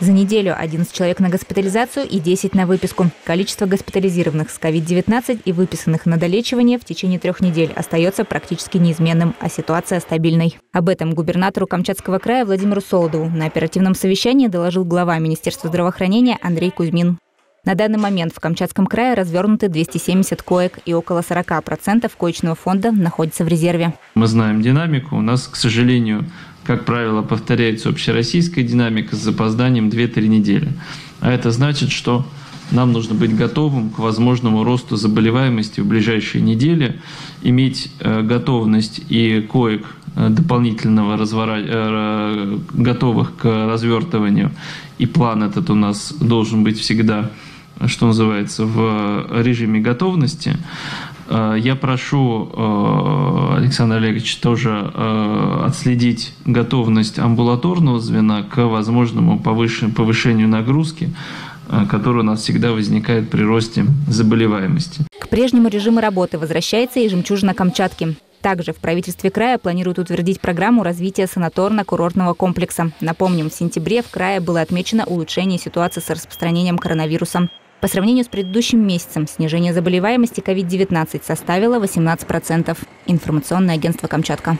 За неделю 11 человек на госпитализацию и 10 на выписку. Количество госпитализированных с COVID-19 и выписанных на долечивание в течение трех недель остается практически неизменным, а ситуация стабильной. Об этом губернатору Камчатского края Владимиру Солодову на оперативном совещании доложил глава Министерства здравоохранения Андрей Кузьмин. На данный момент в Камчатском крае развернуты 270 коек и около 40% коечного фонда находится в резерве. Мы знаем динамику. У нас, к сожалению, как правило, повторяется общероссийская динамика с запозданием 2-3 недели. А это значит, что нам нужно быть готовым к возможному росту заболеваемости в ближайшие недели, иметь э, готовность и коек э, дополнительного развора... Э, готовых к развертыванию. И план этот у нас должен быть всегда, что называется, в режиме готовности. Э, я прошу э, Александра Олеговича тоже э, отследить готовность амбулаторного звена к возможному повышению нагрузки который у нас всегда возникает при росте заболеваемости. К прежнему режиму работы возвращается и жемчужина Камчатки. Также в правительстве края планируют утвердить программу развития санаторно-курортного комплекса. Напомним, в сентябре в крае было отмечено улучшение ситуации с распространением коронавируса. По сравнению с предыдущим месяцем снижение заболеваемости COVID-19 составило 18%. Информационное агентство «Камчатка».